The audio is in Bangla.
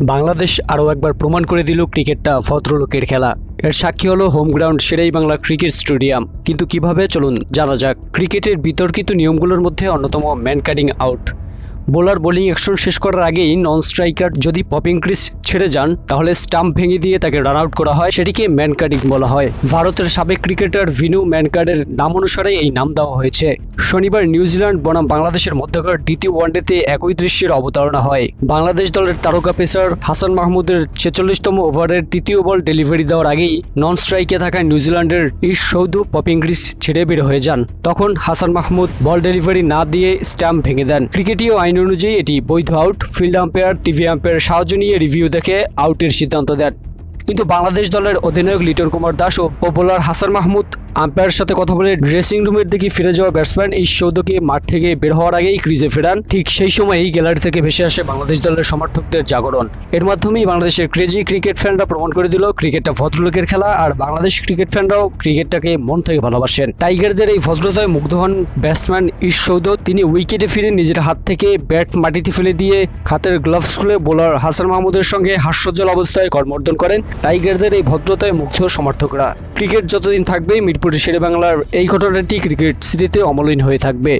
বাংলাদেশ আরও একবার প্রমাণ করে দিল ক্রিকেটটা ভদ্রলোকের খেলা। এর সাক্ষী হলো হোম গ্রাউন্ড সেরাই বাংলা ক্রিকেট স্টেডিয়াম। কিন্তু কীভাবে? চলুন জানা যাক। ক্রিকেটের বিতর্কিত নিয়মগুলোর মধ্যে অন্যতম Mankading out. Bowler bowling action শেষ করার আগেই নন স্ট্রাইকার যদি পপিং ক্রিস ছেড়ে যান, তাহলে স্টাম্প ভেঙে দিয়ে তাকে রান আউট করা হয়, সেটিকে ম্যান কাটিং বলা হয়। ভারতের সাবেক ক্রিকেটার ভিনু ম্যানকার্ডের নাম অনুসারে এই নাম দেওয়া হয়েছে। শনিবার নিউজিল্যান্ড বনাম বাংলাদেশের মধ্যকার দ্বিতীয় ওয়ানডেতে একই দৃশ্যের অবতারণা হয়। বাংলাদেশ দলের তারকা পেসার হাসান মাহমুদের ছেচল্লিশতম ওভারের তৃতীয় বল ডেলিভারি দেওয়ার আগেই নন স্ট্রাইকে থাকা নিউজিল্যান্ডের ইস সৌধু পপিং গ্রিস ছেড়ে বের হয়ে যান। তখন হাসান মাহমুদ বল ডেলিভারি না দিয়ে স্ট্যাম্প ভেঙে দেন। ক্রিকেটীয় আইন অনুযায়ী এটি বৈধ out. Field umpire TV umpire সাহায্য নিয়ে রিভিউ দেখে আউটের সিদ্ধান্ত দেন। কিন্তু বাংলাদেশ দলের অধিনায়ক লিটন কুমার দাস ও বোলার হাসান মাহমুদ আম্পায়ারের সাথে কথা বলে ড্রেসিং রুমের দিকে ফিরে যাওয়া ব্যাটসম্যান এই সৌদকে মাঠ থেকে বের হওয়ার আগেই ক্রিজে ফেরান। ঠিক সেই সময়ই গ্যালারি থেকে ভেসে আসে বাংলাদেশ দলের সমর্থকদের জাগরণ। এর মাধ্যমেই বাংলাদেশের ক্রেজি ক্রিকেট ফ্যানরা প্রমাণ করে দিল ক্রিকেটটা ভদ্রলোকের খেলা আর বাংলাদেশ ক্রিকেট ফ্যানরাও ক্রিকেটটাকে মন থেকে ভালোবাসেন। টাইগারদের এই ভদ্রতায় মুগ্ধ হন ব্যাটসম্যান ইস সৌদ তিনি উইকেটে ফিরে নিজের হাত থেকে ব্যাট মাটিতে ফেলে দিয়ে হাতের গ্লাভস খুলে বোলার হাসান মাহমুদের সঙ্গে হাস্যোজ্জ্বল অবস্থায় কর্মর্দন করেন। টাইগারদের এই ভদ্রতায় মুগ্ধ সমর্থকরা। ক্রিকেট যতদিন থাকবে মিরপুরের শেরে বাংলার এই ঘটনাটি ক্রিকেট স্মৃতিতে অমলিন হয়ে থাকবে।